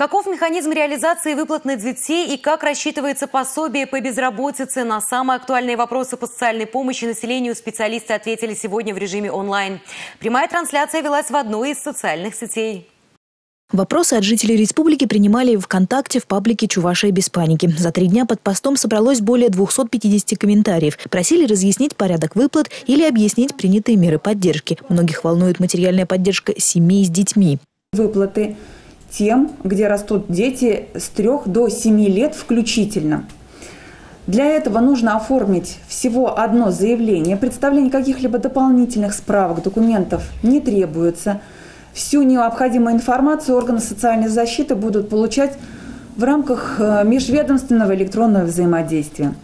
Каков механизм реализации выплат на детей и как рассчитывается пособие по безработице? На самые актуальные вопросы по социальной помощи населению специалисты ответили сегодня в режиме онлайн. Прямая трансляция велась в одной из социальных сетей. Вопросы от жителей республики принимали ВКонтакте в паблике «Чувашия без паники». За три дня под постом собралось более 250 комментариев. Просили разъяснить порядок выплат или объяснить принятые меры поддержки. Многих волнует материальная поддержка семей с детьми. Выплаты тем, где растут дети с 3 до 7 лет включительно. Для этого нужно оформить всего одно заявление. Представление каких-либо дополнительных справок, документов не требуется – Всю необходимую информацию органы социальной защиты будут получать в рамках э, межведомственного электронного взаимодействия.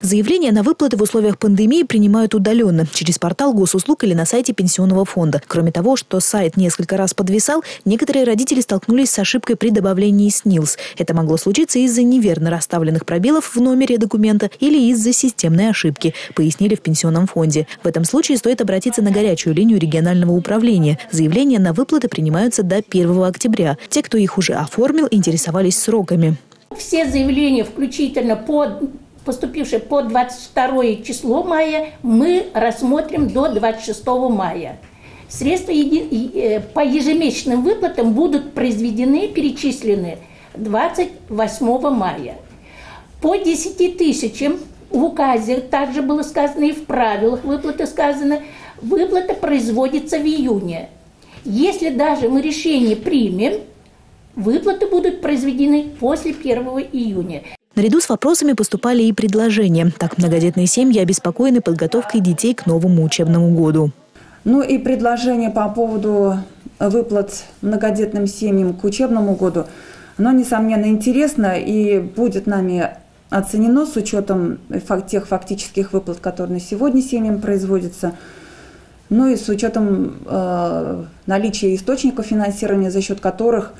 Заявления на выплаты в условиях пандемии принимают удаленно, через портал госуслуг или на сайте пенсионного фонда. Кроме того, что сайт несколько раз подвисал, некоторые родители столкнулись с ошибкой при добавлении СНИЛС. Это могло случиться из-за неверно расставленных пробелов в номере документа или из-за системной ошибки, пояснили в пенсионном фонде. В этом случае стоит обратиться на горячую линию регионального управления. Заявления на выплаты принимаются до 1 октября. Те, кто их уже оформил, интересовались сроками. Все заявления, включительно по поступившие по 22 число мая, мы рассмотрим до 26 мая. Средства э, по ежемесячным выплатам будут произведены, перечислены 28 мая. По 10 тысячам в указе также было сказано и в правилах выплаты сказано, выплата производится в июне. Если даже мы решение примем, выплаты будут произведены после 1 июня. Наряду с вопросами поступали и предложения. Так многодетные семьи обеспокоены подготовкой детей к новому учебному году. Ну и предложение по поводу выплат многодетным семьям к учебному году, оно, несомненно, интересно и будет нами оценено с учетом тех фактических выплат, которые на сегодня семьям производятся, ну и с учетом э, наличия источников финансирования, за счет которых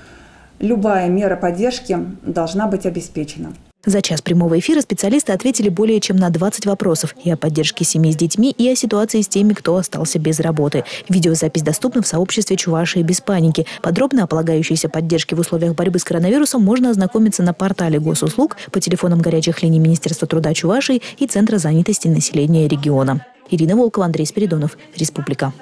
любая мера поддержки должна быть обеспечена. За час прямого эфира специалисты ответили более чем на 20 вопросов и о поддержке семей с детьми, и о ситуации с теми, кто остался без работы. Видеозапись доступна в сообществе Чувашии без паники. Подробно о полагающейся поддержке в условиях борьбы с коронавирусом можно ознакомиться на портале госуслуг по телефонам горячих линий Министерства труда Чувашии и Центра занятости населения региона. Ирина Волкова, Андрей Спиридонов, Республика.